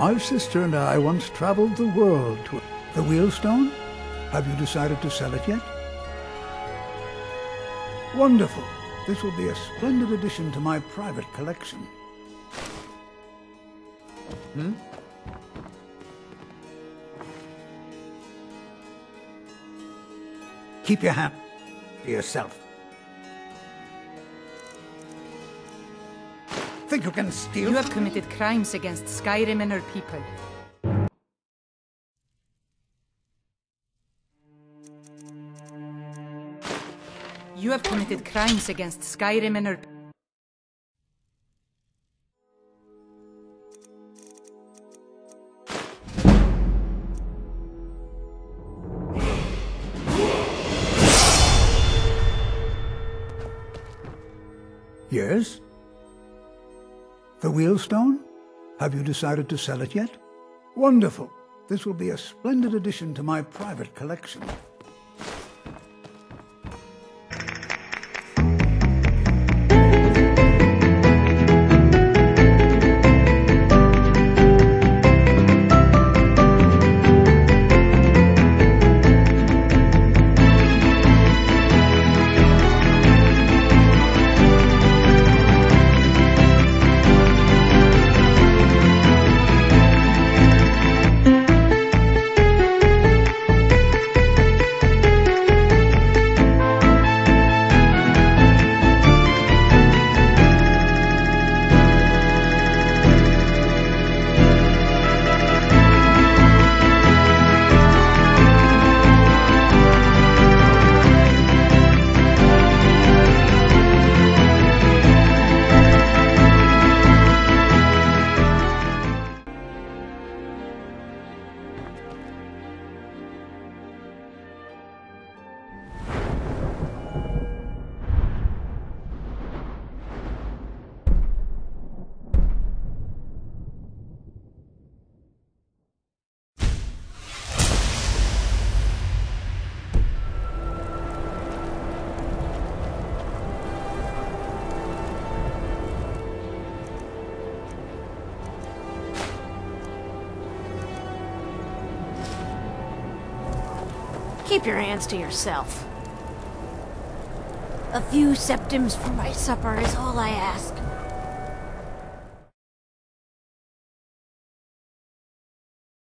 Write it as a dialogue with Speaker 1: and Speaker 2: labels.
Speaker 1: My sister and I once traveled the world to the Wheelstone. Have you decided to sell it yet? Wonderful. This will be a splendid addition to my private collection. Hmm? Keep your hand to yourself. Think you can steal?
Speaker 2: You have committed crimes against Skyrim and her people. You have committed crimes against Skyrim and her...
Speaker 1: Yes? The Wheelstone? Have you decided to sell it yet? Wonderful. This will be a splendid addition to my private collection.
Speaker 3: Keep your hands to yourself. A few septims for my supper is all I ask.